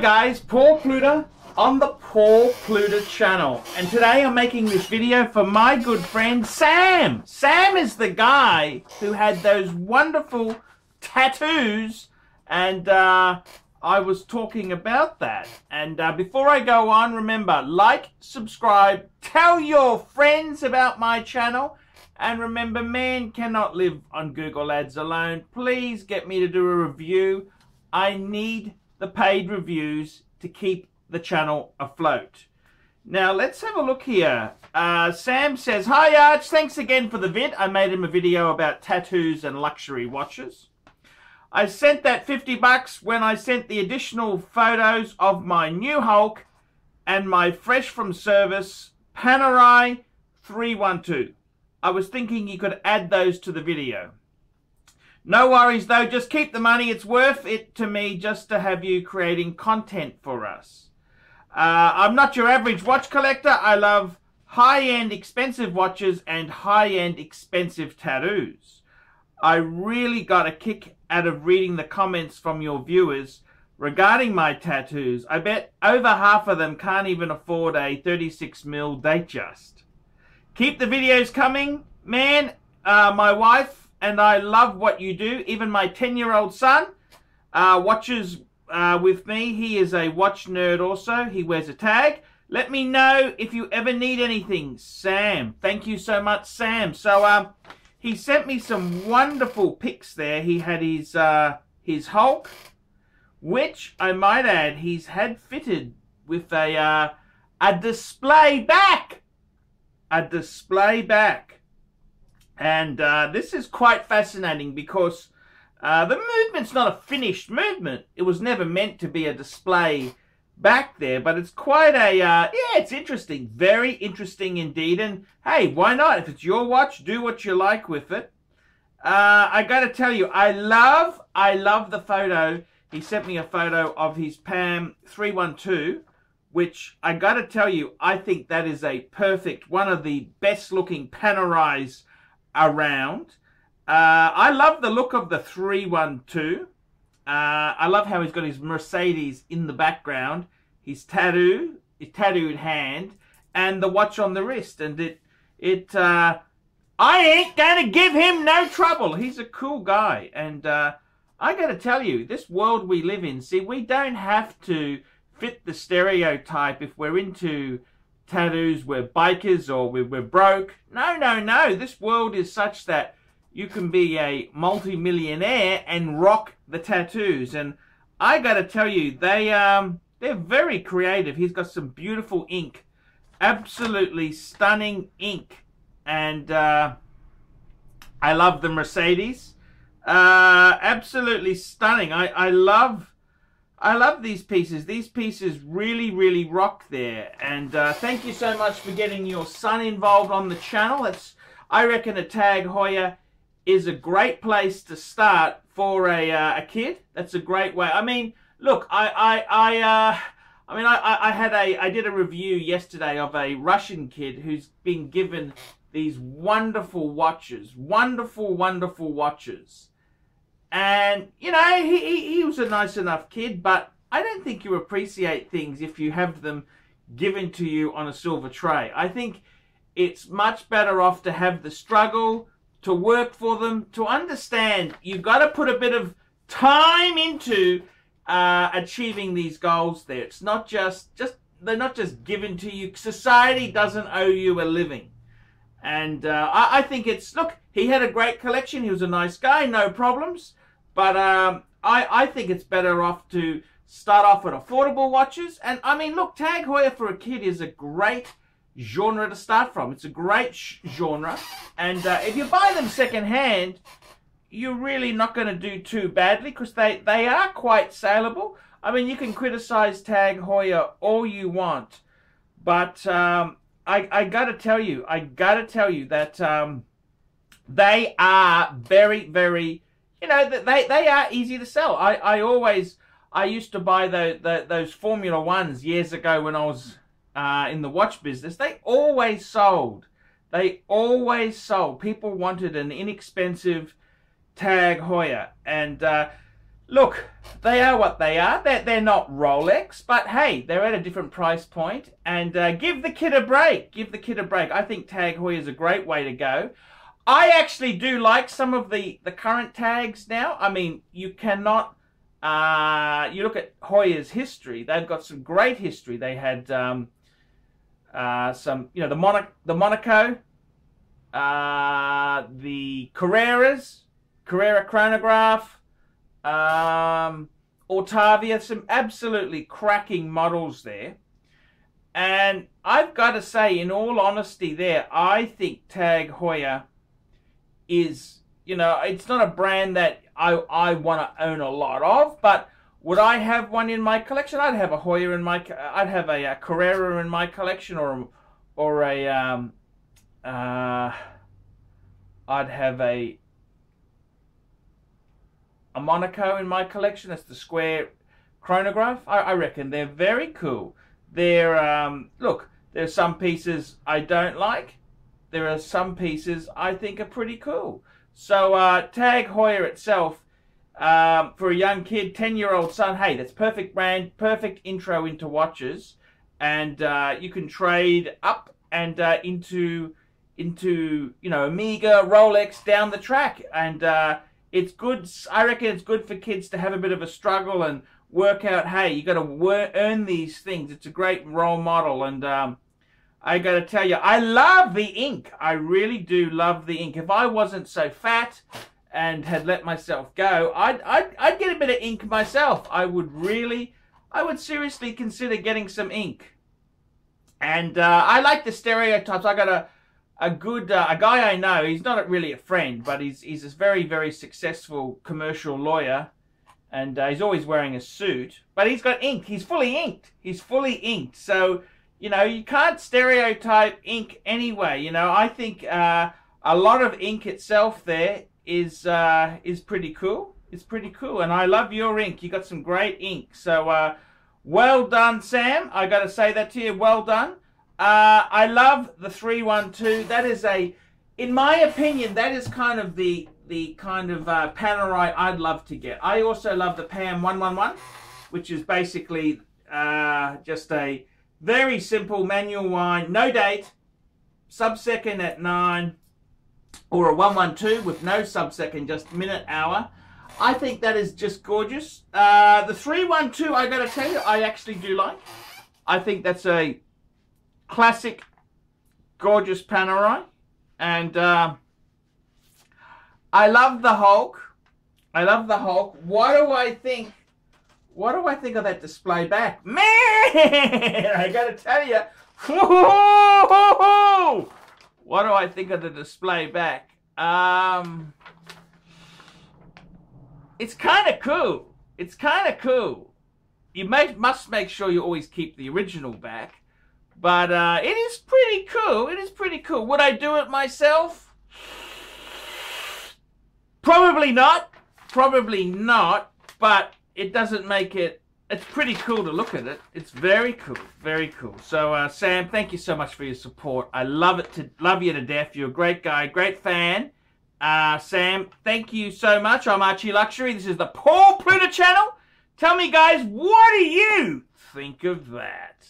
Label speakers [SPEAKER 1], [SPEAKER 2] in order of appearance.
[SPEAKER 1] Guys, Paul Pluta on the Paul Pluta channel. And today I'm making this video for my good friend Sam. Sam is the guy who had those wonderful tattoos and uh, I was talking about that. And uh, before I go on, remember, like, subscribe, tell your friends about my channel. And remember, man cannot live on Google Ads alone. Please get me to do a review. I need the paid reviews to keep the channel afloat. Now let's have a look here. Uh, Sam says, Hi Arch, thanks again for the vid. I made him a video about tattoos and luxury watches. I sent that 50 bucks when I sent the additional photos of my new Hulk and my fresh from service Panerai 312. I was thinking you could add those to the video. No worries though, just keep the money. It's worth it to me just to have you creating content for us. Uh, I'm not your average watch collector. I love high-end expensive watches and high-end expensive tattoos. I really got a kick out of reading the comments from your viewers regarding my tattoos. I bet over half of them can't even afford a 36mm Datejust. Keep the videos coming. Man, uh, my wife and I love what you do. Even my 10 year old son uh, watches uh, with me. He is a watch nerd also. He wears a tag. Let me know if you ever need anything. Sam. Thank you so much, Sam. So um, he sent me some wonderful pics there. He had his, uh, his Hulk, which I might add, he's had fitted with a, uh, a display back. A display back. And uh, this is quite fascinating because uh, the movement's not a finished movement. It was never meant to be a display back there, but it's quite a, uh, yeah, it's interesting. Very interesting indeed. And hey, why not? If it's your watch, do what you like with it. Uh, I got to tell you, I love, I love the photo. He sent me a photo of his PAM 312, which I got to tell you, I think that is a perfect, one of the best looking Panerais around. Uh, I love the look of the 312. Uh, I love how he's got his Mercedes in the background, his tattoo, his tattooed hand, and the watch on the wrist. And it, it, uh, I ain't gonna give him no trouble. He's a cool guy. And, uh, I gotta tell you, this world we live in, see, we don't have to fit the stereotype if we're into tattoos, we're bikers or we're, we're broke. No, no, no. This world is such that you can be a multi-millionaire and rock the tattoos. And I got to tell you, they um they're very creative. He's got some beautiful ink, absolutely stunning ink, and uh, I love the Mercedes. Uh, absolutely stunning. I I love I love these pieces. These pieces really, really rock there. And uh, thank you so much for getting your son involved on the channel. It's, I reckon a Tag Heuer is a great place to start for a, uh, a kid. That's a great way. I mean, look, I, I, I, uh, I mean, I, I had a, I did a review yesterday of a Russian kid who's been given these wonderful watches, wonderful, wonderful watches and, you know, he, he, he was a nice enough kid, but I don't think you appreciate things if you have them given to you on a silver tray. I think it's much better off to have the struggle, to work for them, to understand you've got to put a bit of time into uh, achieving these goals there. It's not just, just, they're not just given to you. Society doesn't owe you a living. And uh, I, I think it's, look, he had a great collection. He was a nice guy, no problems. But um, I, I think it's better off to start off with affordable watches. And I mean, look, Tag Heuer for a kid is a great genre to start from. It's a great genre. And uh, if you buy them secondhand, you're really not going to do too badly because they, they are quite saleable. I mean, you can criticize Tag Heuer all you want. But um, I, I got to tell you, I got to tell you that um, they are very, very you know, they they are easy to sell. I, I always I used to buy the, the those Formula Ones years ago when I was uh, in the watch business. They always sold. They always sold. People wanted an inexpensive Tag Heuer, and uh, look, they are what they are. They're, they're not Rolex, but hey, they're at a different price point. And uh, give the kid a break. Give the kid a break. I think Tag Heuer is a great way to go. I actually do like some of the, the current tags now. I mean, you cannot... Uh, you look at Heuer's history. They've got some great history. They had um, uh, some, you know, the, the Monaco, uh, the Carreras, Carrera chronograph, um, Autavia, some absolutely cracking models there. And I've got to say, in all honesty, there, I think Tag Heuer is, you know, it's not a brand that I, I want to own a lot of, but would I have one in my collection? I'd have a Heuer in my, I'd have a, a Carrera in my collection, or, or a, um, uh, I'd have a a Monaco in my collection. That's the square chronograph. I, I reckon they're very cool. They're um, look. There's some pieces I don't like. There are some pieces I think are pretty cool. So uh, Tag Heuer itself, um, for a young kid, 10-year-old son, hey, that's perfect brand, perfect intro into watches. And uh, you can trade up and uh, into, into you know, Omega, Rolex down the track. And uh, it's good. I reckon it's good for kids to have a bit of a struggle and work out. Hey, you got to earn these things. It's a great role model, and um, I got to tell you, I love the ink. I really do love the ink. If I wasn't so fat and had let myself go, I'd I'd, I'd get a bit of ink myself. I would really, I would seriously consider getting some ink. And uh, I like the stereotypes. I got a a good uh, a guy I know. He's not really a friend, but he's he's a very very successful commercial lawyer, and uh, he's always wearing a suit. But he's got ink. He's fully inked. He's fully inked. So you know you can't stereotype ink anyway. You know I think uh, a lot of ink itself there is uh, is pretty cool. It's pretty cool, and I love your ink. You got some great ink. So uh, well done, Sam. I got to say that to you. Well done. Uh, I love the 312. That is a, in my opinion, that is kind of the the kind of uh, Panerai I'd love to get. I also love the PAM 111, which is basically uh, just a very simple manual wind, no date, sub-second at 9, or a 112 with no sub-second, just minute, hour. I think that is just gorgeous. Uh, the 312, I gotta tell you, I actually do like. I think that's a classic, gorgeous Panerai. And uh, I love the Hulk. I love the Hulk. What do I think? What do I think of that display back? Man, I gotta tell you. What do I think of the display back? Um, it's kind of cool. It's kind of cool. You may, must make sure you always keep the original back. But uh, it is pretty cool. It is pretty cool. Would I do it myself? Probably not. Probably not. But it doesn't make it. It's pretty cool to look at it. It's very cool. Very cool. So uh, Sam, thank you so much for your support. I love it to love you to death. You're a great guy, great fan. Uh, Sam, thank you so much. I'm Archie Luxury. This is the Paul Pluta channel. Tell me, guys, what do you think of that?